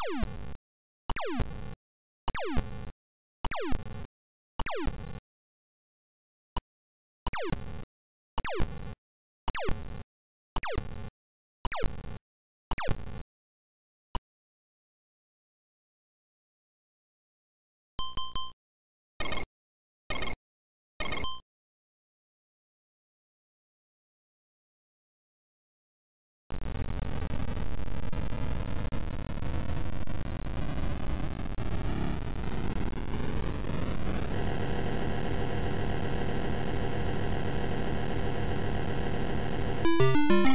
you Música